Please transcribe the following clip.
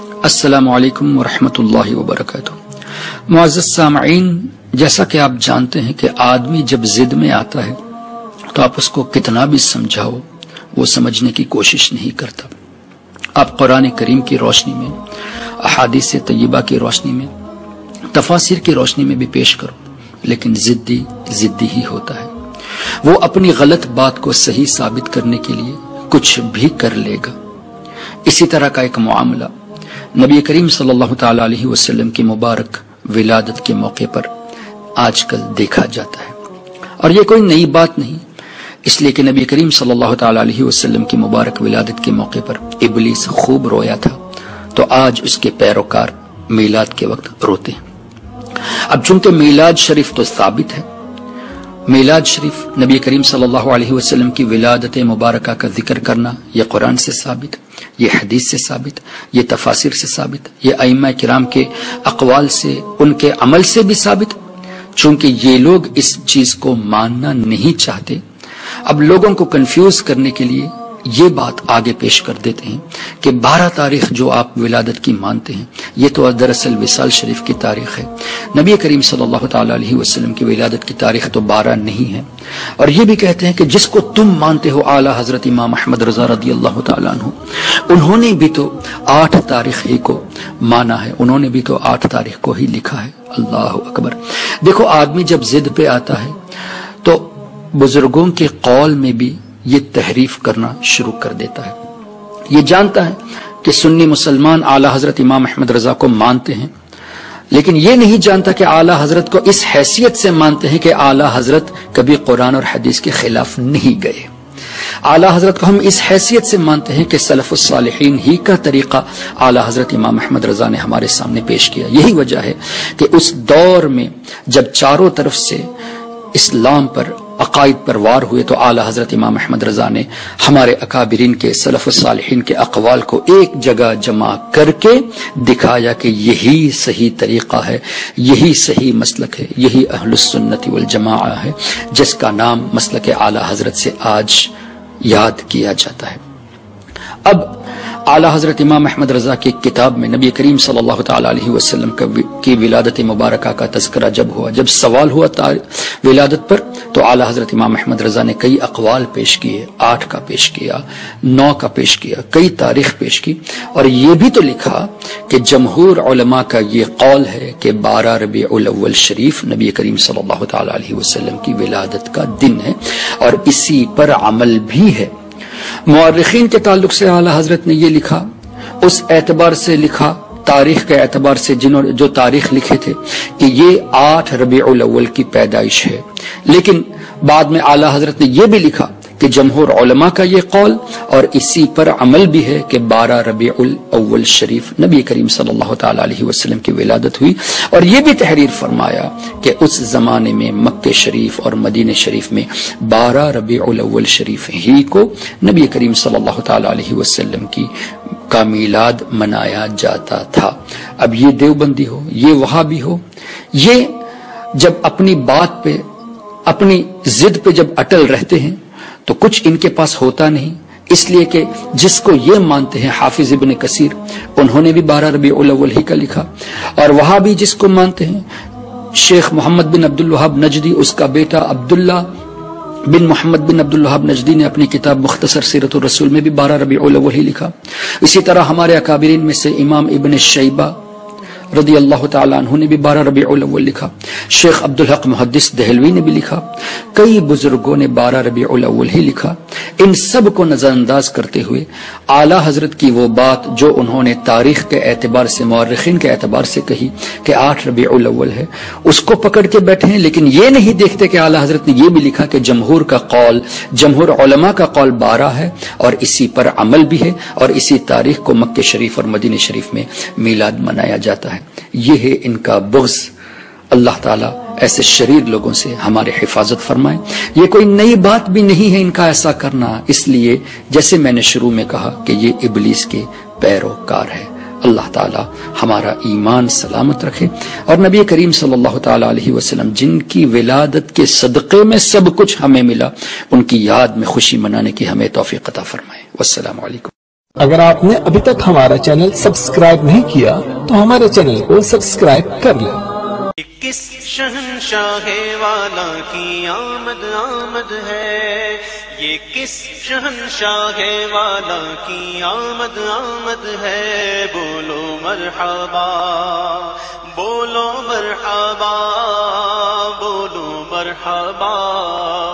السلام علیکم ورحمۃ اللہ وبرکاتہ۔ معزز سامعین، جیسا کہ آپ جانتے ہیں کہ آدمی جب زد میں آتا ہے، تو آپ اس کو کتنا بھی سمجھاؤ، وہ سمجھنے کی کوشش نہیں کرتا۔ آپ قرآن کریم کی روشنی میں، احادیث طیبہ کی روشنی میں تفاصر کی روشنی میں بھی پیش کرو، لیکن زدی زدی ہی ہوتا ہے۔ وہ اپنی غلط بات کو صحیح ثابت کرنے کے لیے کچھ بھی کر لے گا۔ اسی طرح کا ایک معاملہ نبی کریم صلی اللہ تعالی علیہ وسلم کی مبارک ولادت کے موقع پر آج کل دیکھا جاتا ہے۔ اور یہ کوئی نئی بات نہیں، اس لیے کہ نبی کریم صلی اللہ تعالی علیہ وسلم کی مبارک ولادت کے موقع پر ابلیس خوب رویا تھا۔ تو آج اس کے پیروکار میلاد کے وقت روتے ہیں۔ اب چونکہ میلاد شریف تو ثابت ہے میلاد شریف نبی کریم صلی اللہ علیہ وسلم کی ولادت مبارکہ کا ذکر کرنا یہ قرآن سے ثابت، یہ حدیث سے ثابت، یہ تفاصر سے ثابت، یہ ائمہ کرام کے اقوال سے، ان کے عمل سے بھی ثابت۔ چونکہ یہ لوگ اس چیز کو ماننا نہیں چاہتے، اب لوگوں کو کنفیوز کرنے کے لیے یہ بات آگے پیش کر دیتے ہیں کہ بارہ تاریخ جو آپ ولادت کی مانتے ہیں، یہ تو دراصل وصال شریف کی تاریخ ہے۔ نبی کریم صلی اللہ تعالی علیہ وسلم کی ولادت کی تاریخ تو بارہ نہیں ہے۔ اور یہ بھی کہتے ہیں کہ جس کو تم مانتے ہو اعلیٰ حضرت امام احمد رضا رضی اللہ تعالیٰ عنہ، انہوں نے بھی تو آٹھ تاریخ ہی کو مانا ہے، انہوں نے بھی تو آٹھ تاریخ کو ہی لکھا ہے۔ اللہ اکبر۔ دیکھو، آدمی جب زد پہ آتا ہے تو بزرگوں کے قول میں بھی یہ تحریف کرنا شروع کر دیتا ہے۔ یہ جانتا ہے کہ سنی مسلمان اعلی حضرت امام احمد رضا کو مانتے ہیں، لیکن یہ نہیں جانتا کہ اعلی حضرت کو اس حیثیت سے مانتے ہیں کہ اعلی حضرت کبھی قرآن اور حدیث کے خلاف نہیں گئے۔ اعلی حضرت کو ہم اس حیثیت سے مانتے ہیں کہ سلف الصالحین ہی کا طریقہ اعلی حضرت امام احمد رضا نے ہمارے سامنے پیش کیا۔ یہی وجہ ہے کہ اس دور میں جب چاروں طرف سے اسلام پر عقائد پر وار ہوئے تو اعلی حضرت امام احمد رضا نے ہمارے اکابرین کے سلف الصالحین کے اقوال کو ایک جگہ جمع کر کے دکھایا کہ یہی صحیح طریقہ ہے، یہی صحیح مسلک ہے، یہی اہل السنت والجماع ہے، جس کا نام مسلک اعلی حضرت سے آج یاد کیا جاتا ہے۔ اب اعلی حضرت امام احمد رضا کی کتاب میں نبی کریم صلی اللہ تعالی علیہ وسلم کی ولادت مبارکہ کا تذکرہ جب ہوا، جب سوال ہوا ولادت پر تو اعلی حضرت امام احمد رضا نے کئی اقوال پیش کیے، آٹھ کا پیش کیا، نو کا پیش کیا، کئی تاریخ پیش کی اور یہ بھی تو لکھا کہ جمہور علماء کا یہ قول ہے کہ بارہ ربیع الاول شریف نبی کریم صلی اللہ تعالی علیہ وسلم کی ولادت کا دن ہے اور اسی پر عمل بھی ہے۔ مورخین کے تعلق سے اعلی حضرت نے یہ لکھا، اس اعتبار سے لکھا تاریخ کے اعتبار سے جنہوں جو تاریخ لکھے تھے کہ یہ آٹھ ربیع الاول کی پیدائش ہے۔ لیکن بعد میں اعلی حضرت نے یہ بھی لکھا کہ جمہور علماء کا یہ قول اور اسی پر عمل بھی ہے کہ بارہ ربیع الاول شریف نبی کریم صلی اللہ تعالی علیہ وسلم کی ولادت ہوئی۔ اور یہ بھی تحریر فرمایا کہ اس زمانے میں مکہ شریف اور مدینہ شریف میں بارہ ربیع الاول شریف ہی کو نبی کریم صلی اللہ تعالی علیہ وسلم کی کا میلاد منایا جاتا تھا۔ اب یہ دیوبندی ہو، یہ وہاں بھی ہو۔ یہ جب اپنی بات پہ، اپنی زد پہ جب اٹل رہتے ہیں، تو کچھ ان کے پاس ہوتا نہیں۔ اس لیے کہ جس کو یہ مانتے ہیں حافظ ابن کثیر، انہوں نے بھی بارہ ربیع الاول ہی کا لکھا۔ اور وہاں بھی جس کو مانتے ہیں، شیخ محمد بن عبد الوہاب نجدی، اس کا بیٹا عبداللہ بن محمد بن عبد الحب نجدی نے اپنی کتاب مختصر سیرت الرسول میں بھی بارہ ربیع الاول ہی لکھا۔ اسی طرح ہمارے اکابرین میں سے امام ابن شیبہ رضی اللہ تعالیٰ عنہ نے بھی بارہ ربیع الاول لکھا۔ شیخ عبدالحق محدث دہلوی نے بھی لکھا۔ کئی بزرگوں نے بارہ ربیع الاول ہی لکھا۔ ان سب کو نظر انداز کرتے ہوئے اعلی حضرت کی وہ بات جو انہوں نے تاریخ کے اعتبار سے، مورخین کے اعتبار سے کہی کہ آٹھ ربیع الاول ہے، اس کو پکڑ کے بیٹھے ہیں، لیکن یہ نہیں دیکھتے کہ اعلی حضرت نے یہ بھی لکھا کہ جمہور کا قول، جمہور علماء کا قول بارہ ہے اور اسی پر عمل بھی ہے اور اسی تاریخ کو مکہ شریف اور مدینہ شریف میں میلاد منایا جاتا ہے۔ یہ ہے ان کا بغض۔ اللہ تعالیٰ ایسے شریر لوگوں سے ہمارے حفاظت فرمائے۔ یہ کوئی نئی بات بھی نہیں ہے ان کا ایسا کرنا۔ اس لیے جیسے میں نے شروع میں کہا کہ یہ ابلیس کے پیروکار ہے۔ اللہ تعالی ہمارا ایمان سلامت رکھے۔ اور نبی کریم صلی اللہ تعالی علیہ وسلم جن کی ولادت کے صدقے میں سب کچھ ہمیں ملا، ان کی یاد میں خوشی منانے کی ہمیں توفیق عطا فرمائے۔ والسلام علیکم۔ اگر آپ نے ابھی تک ہمارا چینل سبسکرائب نہیں کیا، تو ہمارے چینل کو سبسکرائب کر لیں۔ یہ کس شہنشاہ والا کی آمد آمد ہے۔ یہ کس شہنشاہ والا کی آمد آمد ہے؟ بولو مرحبا بولو مرحبا بولو مرحبا۔